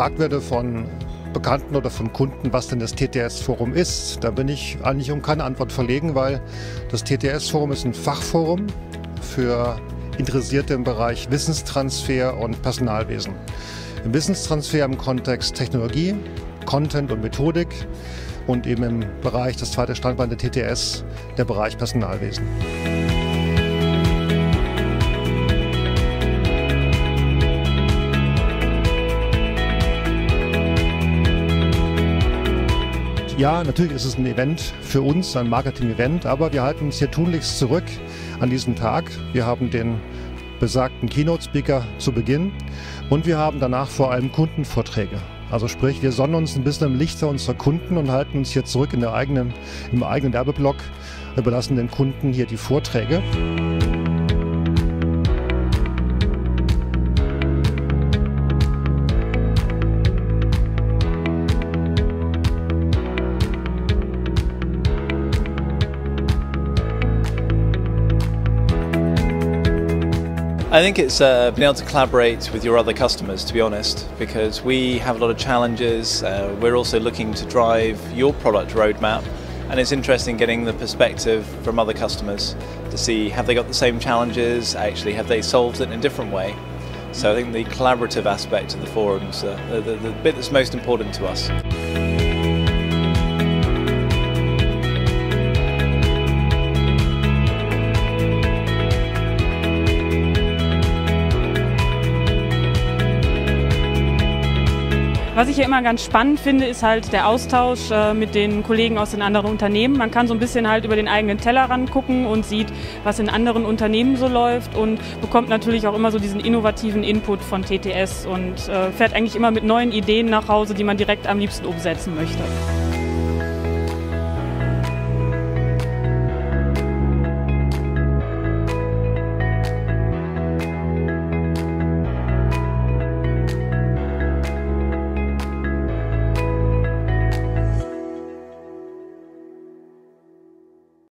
werde von Bekannten oder von Kunden, was denn das TTS-Forum ist, da bin ich eigentlich um keine Antwort verlegen, weil das TTS-Forum ist ein Fachforum für Interessierte im Bereich Wissenstransfer und Personalwesen. Im Wissenstransfer im Kontext Technologie, Content und Methodik und eben im Bereich, das zweite Standbein der TTS, der Bereich Personalwesen. Ja, natürlich ist es ein Event für uns, ein Marketing-Event, aber wir halten uns hier tunlichst zurück an diesem Tag. Wir haben den besagten Keynote-Speaker zu Beginn und wir haben danach vor allem Kundenvorträge. Also sprich, wir sonnen uns ein bisschen im Lichter unserer Kunden und halten uns hier zurück in der eigenen, im eigenen Werbeblock, überlassen den Kunden hier die Vorträge. I think it's uh, being able to collaborate with your other customers, to be honest, because we have a lot of challenges. Uh, we're also looking to drive your product roadmap, and it's interesting getting the perspective from other customers to see have they got the same challenges, actually, have they solved it in a different way. So I think the collaborative aspect of the forums, uh, the, the, the bit that's most important to us. Was ich ja immer ganz spannend finde, ist halt der Austausch äh, mit den Kollegen aus den anderen Unternehmen. Man kann so ein bisschen halt über den eigenen Tellerrand gucken und sieht, was in anderen Unternehmen so läuft und bekommt natürlich auch immer so diesen innovativen Input von TTS und äh, fährt eigentlich immer mit neuen Ideen nach Hause, die man direkt am liebsten umsetzen möchte.